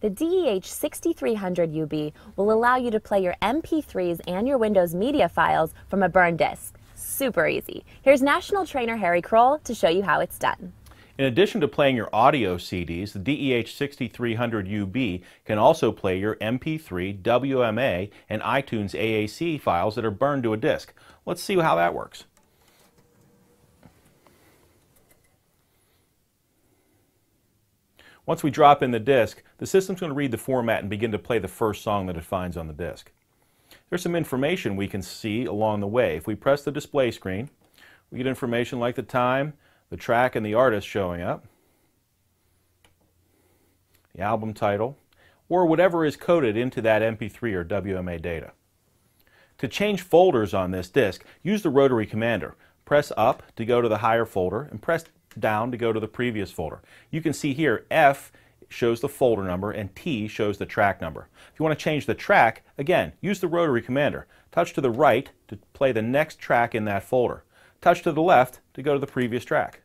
The DEH6300UB will allow you to play your MP3s and your Windows media files from a burned disk. Super easy. Here's National Trainer Harry Kroll to show you how it's done. In addition to playing your audio CDs, the DEH6300UB can also play your MP3, WMA, and iTunes AAC files that are burned to a disk. Let's see how that works. Once we drop in the disk, the system's going to read the format and begin to play the first song that it finds on the disk. There's some information we can see along the way. If we press the display screen, we get information like the time, the track, and the artist showing up, the album title, or whatever is coded into that MP3 or WMA data. To change folders on this disk, use the rotary commander. Press up to go to the higher folder and press down to go to the previous folder. You can see here F shows the folder number and T shows the track number. If you want to change the track, again, use the rotary commander. Touch to the right to play the next track in that folder. Touch to the left to go to the previous track.